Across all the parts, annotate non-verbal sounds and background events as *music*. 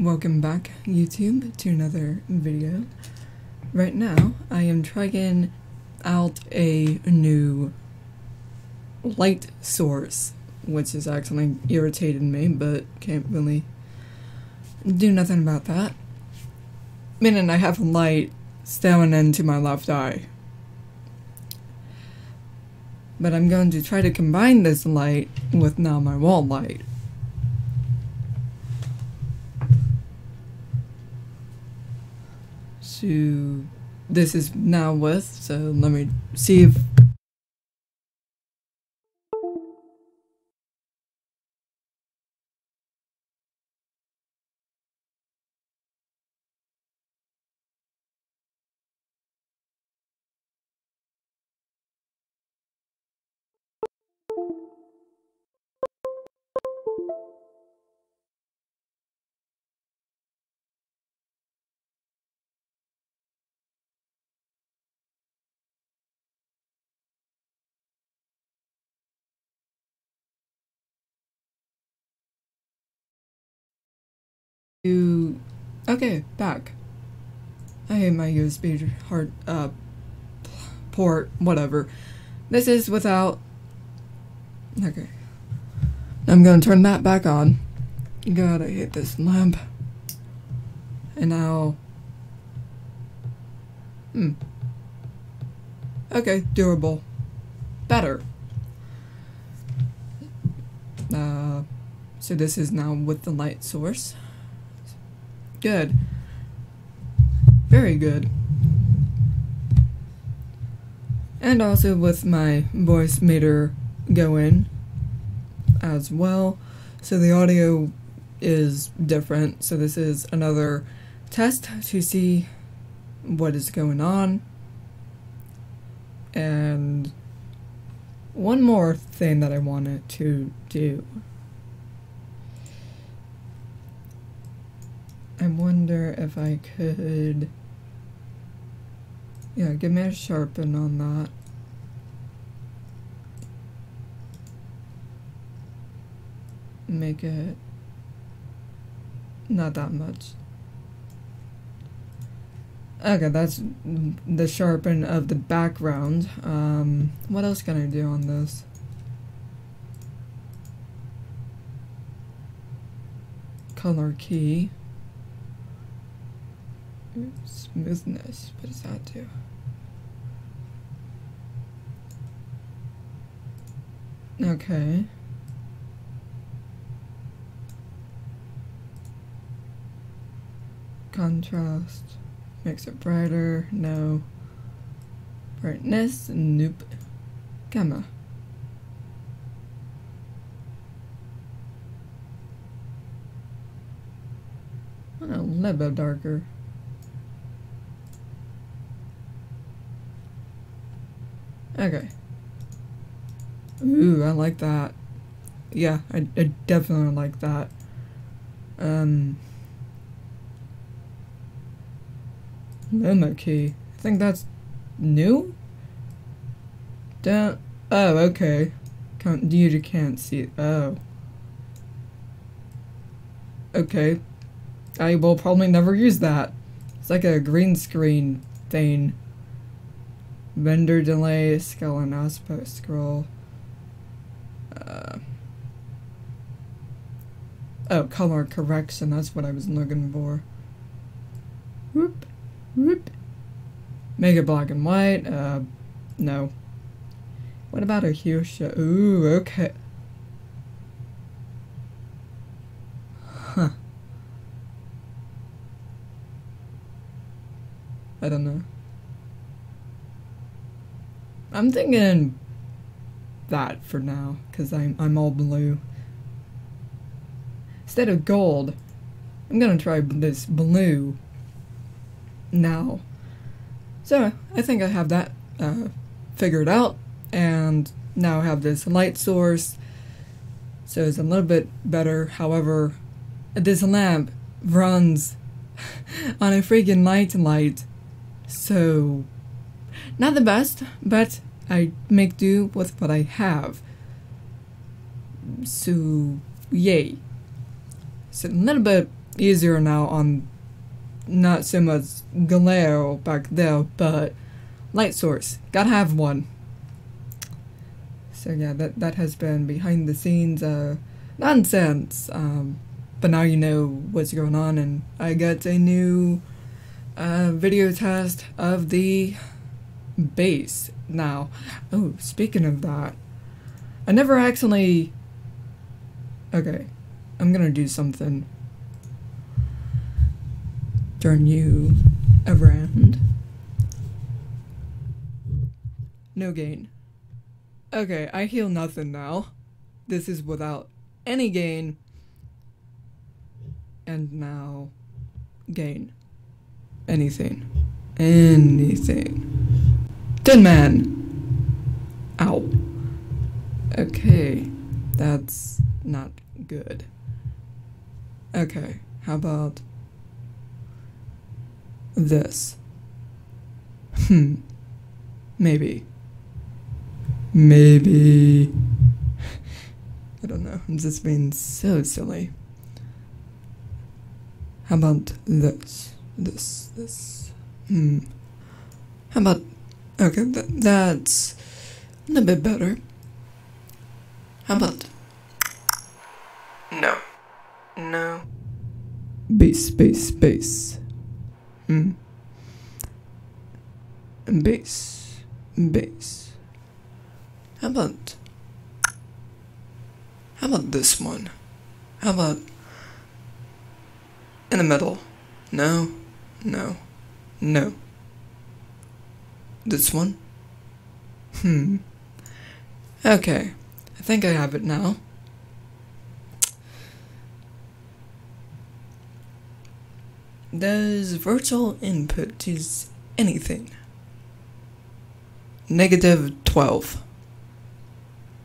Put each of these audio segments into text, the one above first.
Welcome back, YouTube, to another video. Right now, I am trying out a new light source, which is actually irritating me, but can't really do nothing about that. Meaning I have a light staring into my left eye. But I'm going to try to combine this light with now my wall light. So this is now with, so let me see if you okay back. I hate my usb hard uh port whatever. This is without okay. I'm gonna turn that back on. God i hate this lamp. And now hmm. Okay durable. Better. Uh so this is now with the light source Good. Very good. And also with my Voicemeeter going as well. So the audio is different. So this is another test to see what is going on. And one more thing that I wanted to do. I wonder if I could. Yeah, give me a sharpen on that. Make it not that much. Okay, that's the sharpen of the background. Um, what else can I do on this? Color key. Smoothness. What does that do? Okay. Contrast. Makes it brighter. No. Brightness. Nope. Gamma. A little bit darker. Okay. Ooh, I like that. Yeah, I, I definitely like that. Um. Luma key. I think that's new? Don't. Oh, okay. Can't, you can't see it. Oh. Okay. I will probably never use that. It's like a green screen thing. Render delay, scale and aspect scroll. Uh, oh, color correction, that's what I was looking for. Whoop, whoop. Make it black and white, uh, no. What about a hue? Ooh, okay. Huh. I don't know. I'm thinking that for now, because I'm, I'm all blue. Instead of gold, I'm gonna try this blue now. So, I think I have that uh, figured out, and now I have this light source, so it's a little bit better. However, this lamp runs *laughs* on a freaking night light, so not the best, but I make do with what I have. So, yay. It's a little bit easier now on not so much glare back there, but light source. Gotta have one. So yeah, that that has been behind the scenes uh, nonsense. Um, but now you know what's going on, and I got a new uh, video test of the bass now. Oh, speaking of that, I never accidentally... Okay, I'm gonna do something. Turn you around. No gain. Okay, I heal nothing now. This is without any gain. And now, gain. Anything. Anything. Tin Man! Ow. Okay, that's not good. Okay, how about this? Hmm. Maybe. Maybe. I don't know. I'm just being so silly. How about this? This, this. Hmm. How about. Okay, th- that's a bit better. How about. No. No. Bass, bass, bass. Hmm. Bass, bass. How about. How about this one? How about. In the middle? No, no, no. This one? Hmm. Okay, I think I have it now. Does virtual input is anything? Negative 12.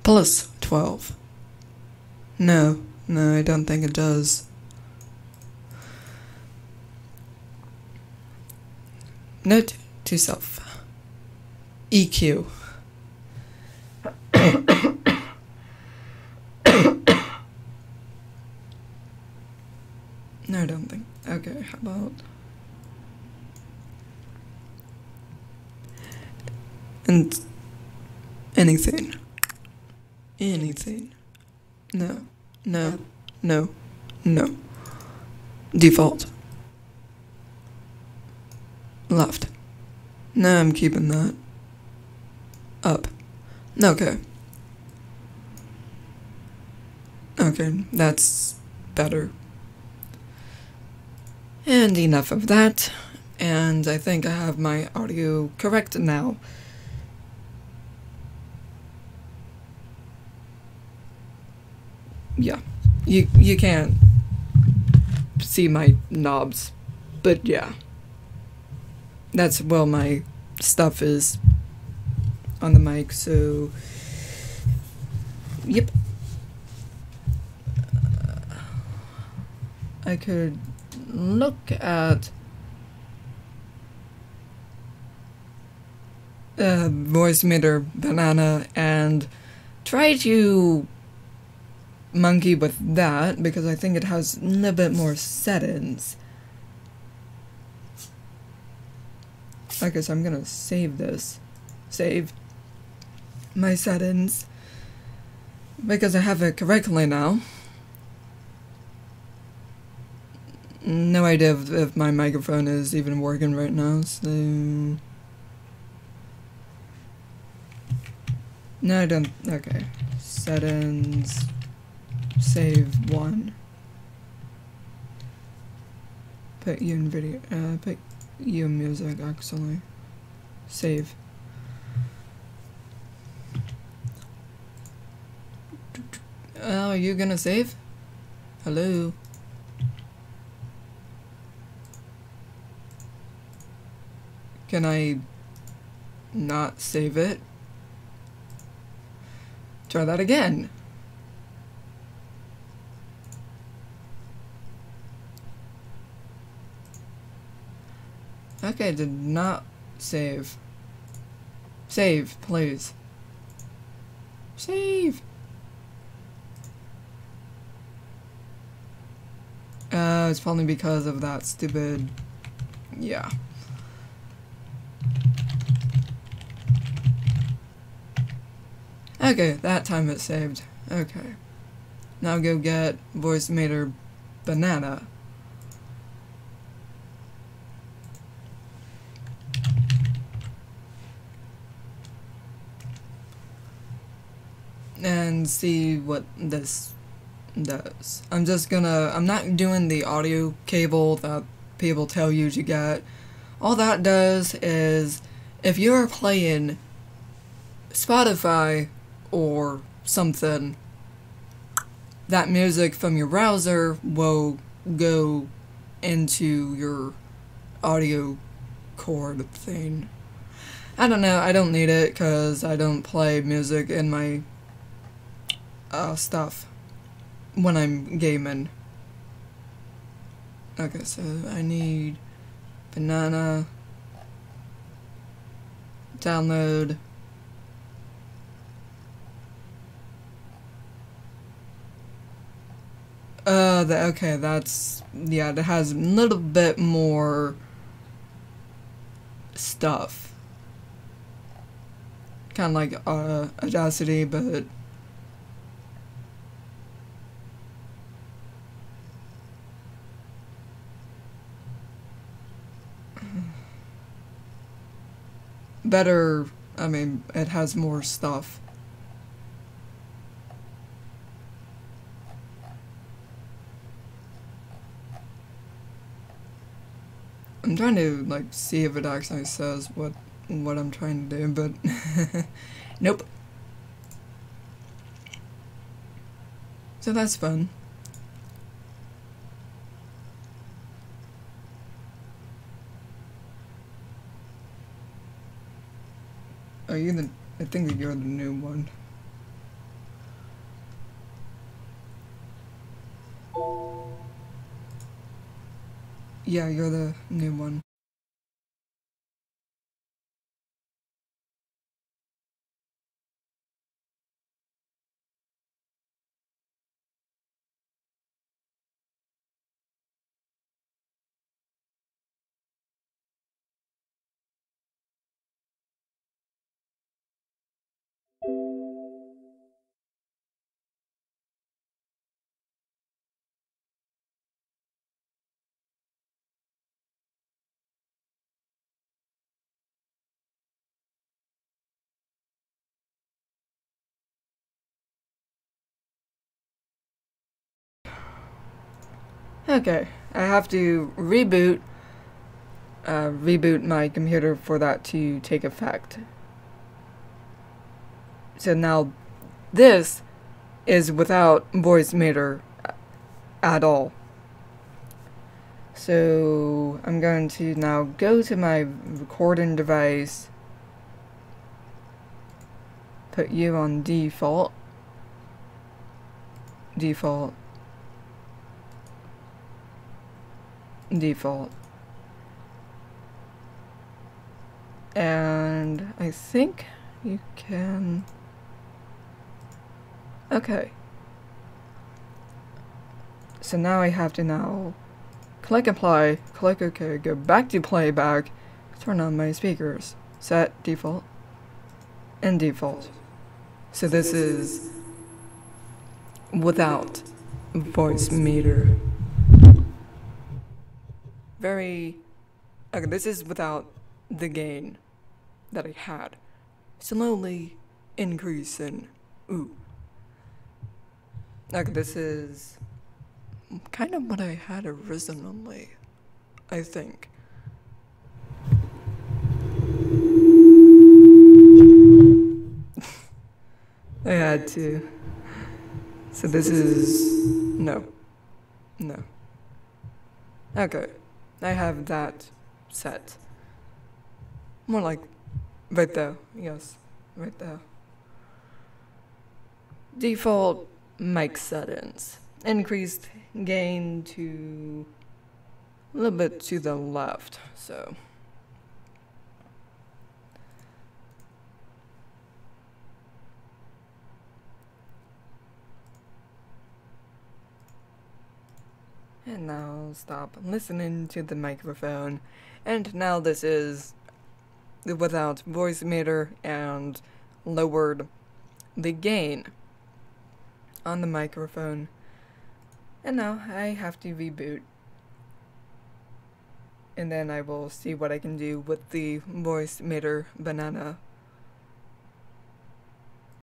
Plus 12. No, no, I don't think it does. Note to self EQ. *coughs* no, I don't think. Okay, how about. And anything. Anything. No, no, no, no. Default. Left. No, I'm keeping that. Up. Okay. Okay, that's better. And enough of that. And I think I have my audio correct now. Yeah. You you can't see my knobs. But yeah. That's well my stuff is on the mic, so yep. I could look at uh, Voicemeeter Banana and try to monkey with that because I think it has a little bit more settings. Okay, so I'm gonna save this. Save my settings because I have it correctly now. No idea if, if my microphone is even working right now, so. No, I don't. Okay. Settings. Save one. Put you in video. Uh, put you in music, actually. Save. Oh, are you gonna save? Hello? Can I not save it? Try that again. Okay, did not save. Save, please. Save! Uh, it's probably because of that stupid... Yeah. Okay, that time it saved. Okay. Now go get Voicemeeter Banana. And see what this does. I'm just gonna, I'm not doing the audio cable that people tell you to get. All that does is, if you're playing Spotify or something, that music from your browser will go into your audio cord thing. I don't know, I don't need it because I don't play music in my uh, stuff when I'm gaming. Okay, so I need banana, download, Uh, the, okay, that's, yeah, it has a little bit more stuff. Kind of like, uh, Audacity, but better, I mean, it has more stuff. I'm trying to, like, see if it actually says what, what I'm trying to do, but *laughs* nope. So that's fun. Oh, Are you the? I think that you're the new one. Yeah, you're the new one. Okay, I have to reboot uh, reboot my computer for that to take effect. So now this is without Voicemeeter uh, at all. So I'm going to now go to my recording device, put you on default, default, default. And I think you can... Okay. So now I have to now click apply, click OK, go back to playback, turn on my speakers, set default, and default. So this is without Voicemeeter. very okay this is without the gain that I had slowly increasing ooh like this is kind of what I had originally I think *laughs* I had to so this is no no okay I have that set. More like right there, yes, right there. Default mic settings. Increased gain to a little bit to the left, so. And now stop listening to the microphone. And now this is without Voicemeeter and lowered the gain on the microphone. And now I have to reboot. And then I will see what I can do with the voice meter banana